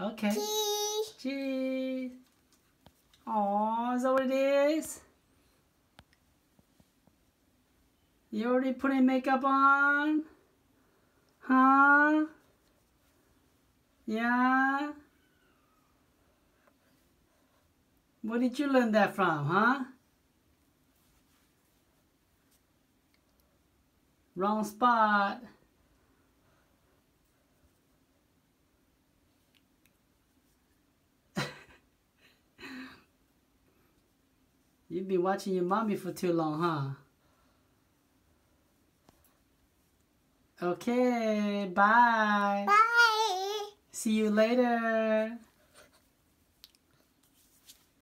Okay. Cheese. Cheese. Aw, is that what it is? You already putting makeup on? Huh? Yeah? Where did you learn that from, huh? Wrong spot. You've been watching your mommy for too long, huh? Okay, bye. Bye. See you later.